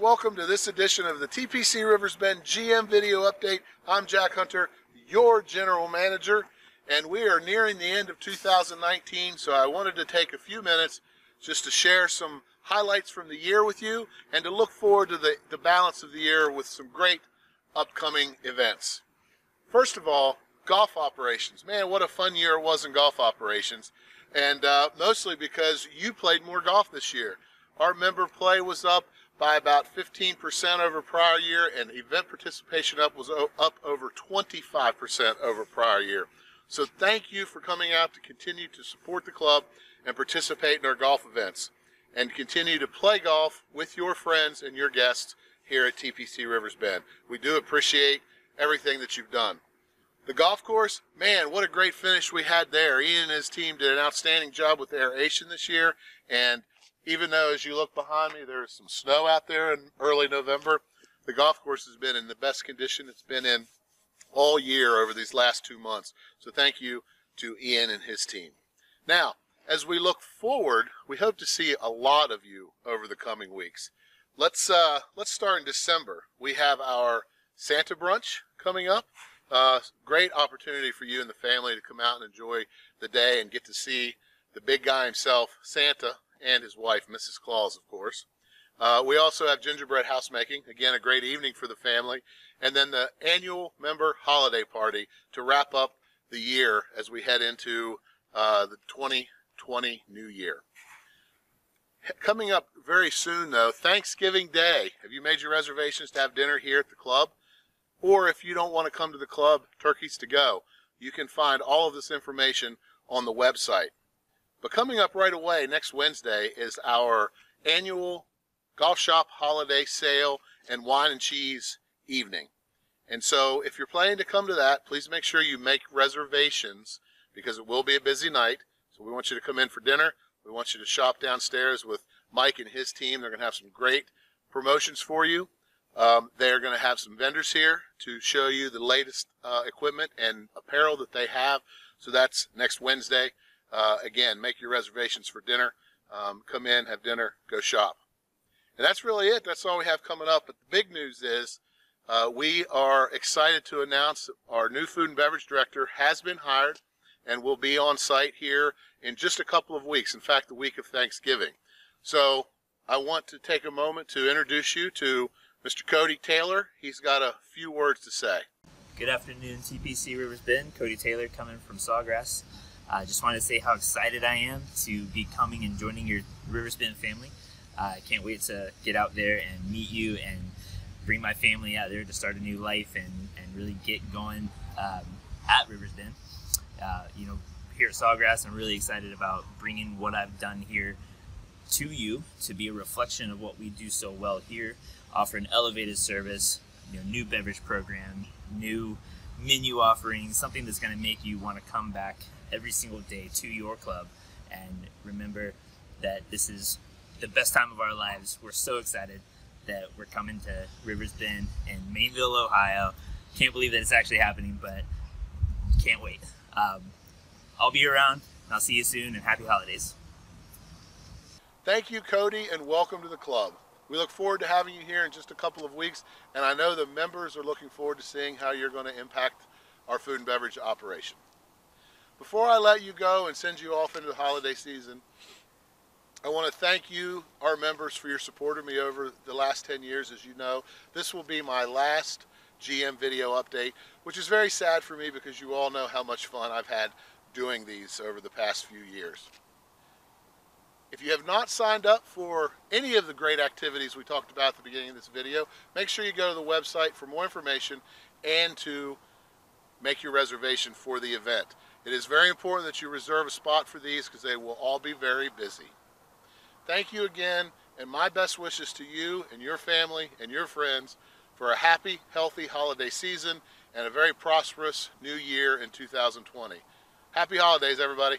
welcome to this edition of the TPC Rivers Bend GM Video Update. I'm Jack Hunter, your General Manager, and we are nearing the end of 2019, so I wanted to take a few minutes just to share some highlights from the year with you and to look forward to the, the balance of the year with some great upcoming events. First of all, golf operations. Man, what a fun year it was in golf operations, and uh, mostly because you played more golf this year. Our member play was up by about 15% over prior year, and event participation up was up over 25% over prior year. So thank you for coming out to continue to support the club and participate in our golf events and continue to play golf with your friends and your guests here at TPC Rivers Bend. We do appreciate everything that you've done. The golf course, man, what a great finish we had there. Ian and his team did an outstanding job with aeration this year, and even though as you look behind me, there's some snow out there in early November, the golf course has been in the best condition it's been in all year over these last two months. So thank you to Ian and his team. Now, as we look forward, we hope to see a lot of you over the coming weeks. Let's uh, let's start in December. We have our Santa brunch coming up. Uh, great opportunity for you and the family to come out and enjoy the day and get to see the big guy himself, Santa, and his wife, Mrs. Claus, of course. Uh, we also have gingerbread house making. Again, a great evening for the family. And then the annual member holiday party to wrap up the year as we head into uh, the 2020 new year. Coming up very soon, though, Thanksgiving Day. Have you made your reservations to have dinner here at the club? Or if you don't want to come to the club, turkeys to go. You can find all of this information on the website. But coming up right away next Wednesday is our annual golf shop holiday sale and wine and cheese evening. And so if you're planning to come to that, please make sure you make reservations because it will be a busy night. So we want you to come in for dinner. We want you to shop downstairs with Mike and his team. They're going to have some great promotions for you. Um, they're going to have some vendors here to show you the latest uh, equipment and apparel that they have. So that's next Wednesday. Uh, again, make your reservations for dinner. Um, come in, have dinner, go shop. And that's really it. That's all we have coming up. But the big news is uh, we are excited to announce our new food and beverage director has been hired and will be on site here in just a couple of weeks. In fact, the week of Thanksgiving. So I want to take a moment to introduce you to Mr. Cody Taylor. He's got a few words to say. Good afternoon, TPC Rivers Bend. Cody Taylor coming from Sawgrass. I uh, just wanted to say how excited I am to be coming and joining your Rivers Bend family. Uh, I can't wait to get out there and meet you and bring my family out there to start a new life and, and really get going um, at Rivers Bend. Uh, you know, here at Sawgrass, I'm really excited about bringing what I've done here to you to be a reflection of what we do so well here. Offer an elevated service, you know, new beverage program, new menu offerings, something that's going to make you want to come back every single day to your club and remember that this is the best time of our lives. We're so excited that we're coming to Rivers Bend in Maineville, Ohio. Can't believe that it's actually happening, but can't wait. Um, I'll be around. I'll see you soon and happy holidays. Thank you, Cody, and welcome to the club. We look forward to having you here in just a couple of weeks, and I know the members are looking forward to seeing how you're going to impact our food and beverage operation. Before I let you go and send you off into the holiday season, I want to thank you, our members, for your support of me over the last 10 years. As you know, this will be my last GM video update, which is very sad for me because you all know how much fun I've had doing these over the past few years. If you have not signed up for any of the great activities we talked about at the beginning of this video, make sure you go to the website for more information and to make your reservation for the event. It is very important that you reserve a spot for these because they will all be very busy. Thank you again, and my best wishes to you and your family and your friends for a happy, healthy holiday season and a very prosperous new year in 2020. Happy holidays, everybody.